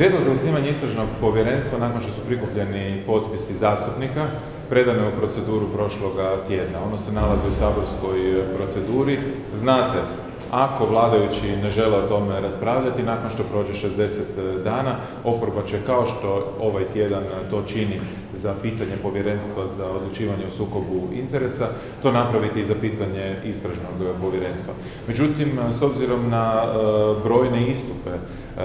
Prijedlog za osnivanje istražnog povjerenstva nakon što su prikupljeni potpisi zastupnika predano u proceduru prošloga tjedna. Ono se nalazi u saborskoj proceduri. Znate, ako vladajući ne žele o tome raspravljati, nakon što prođe 60 dana, oporba će kao što ovaj tjedan to čini za pitanje povjerenstva za odlučivanje o sukobu interesa, to napraviti i za pitanje istražnog povjerenstva. Međutim, s obzirom na brojne istupe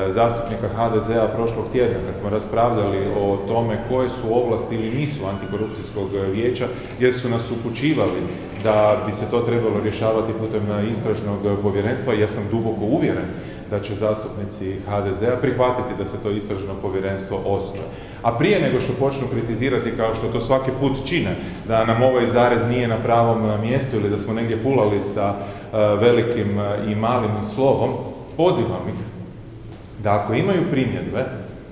zastupnika HDZ-a prošlog tjedna, kad smo raspravljali o tome koje su ovlasti ili nisu antikorupcijskog vijeća, jer su nas upućivali da bi se to trebalo rješavati putem istražnog povjerenstva, ja sam duboko uvjeren da će zastupnici HDZ-a prihvatiti da se to istražno povjerenstvo osnuje. A prije nego što počnu kritizirati kao što to svaki put čine, da nam ovaj zarez nije na pravom mjestu ili da smo negdje fulali sa e, velikim i malim slovom, pozivam ih da ako imaju primjedbe,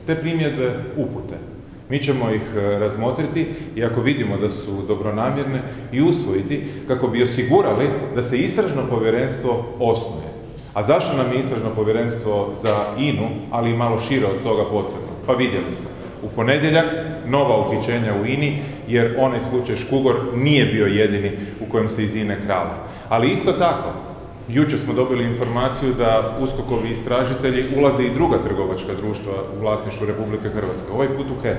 te primjedbe upute. Mi ćemo ih e, razmotriti i ako vidimo da su dobronamjerne i usvojiti kako bi osigurali da se istražno povjerenstvo osnuje. A zašto nam je istražno povjerenstvo za INU, ali i malo šire od toga potrebno? Pa vidjeli smo. U ponedjeljak nova uhićenja u INI jer onaj slučaj Škugor nije bio jedini u kojem se iz INE kralo. Ali isto tako, jučer smo dobili informaciju da uskokovi istražitelji ulaze i druga trgovačka društva u vlasništvu Republike Hrvatske, ovaj put u HEP.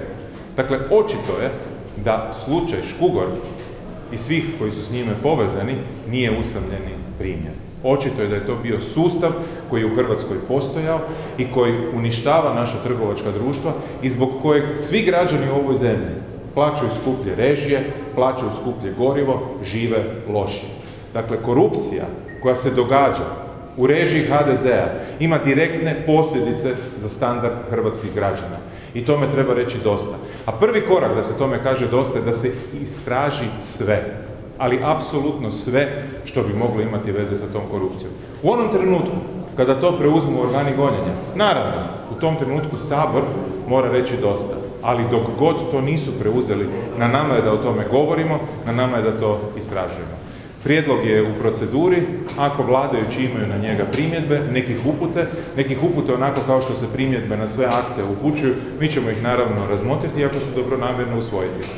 Dakle, očito je da slučaj Škugor i svih koji su s njime povezani nije usamljeni primjer. Očito je da je to bio sustav koji je u Hrvatskoj postojao i koji uništava naša trgovačka društva i zbog kojeg svi građani u ovoj zemlji plaćaju skuplje režije, plaćaju skuplje gorivo, žive lošije. Dakle, korupcija koja se događa u režiji HDZ-a ima direktne posljedice za standard hrvatskih građana. I tome treba reći dosta. A prvi korak da se tome kaže dosta je da se istraži sve ali apsolutno sve što bi moglo imati veze sa tom korupcijom. U onom trenutku kada to preuzmu organi gonjenja, naravno, u tom trenutku Sabor mora reći dosta, ali dok god to nisu preuzeli, na nama je da o tome govorimo, na nama je da to istražujemo. Prijedlog je u proceduri, ako vladajući imaju na njega primjedbe, nekih upute, nekih upute onako kao što se primjedbe na sve akte upućuju, mi ćemo ih naravno razmotriti ako su dobro namjerno usvojiti.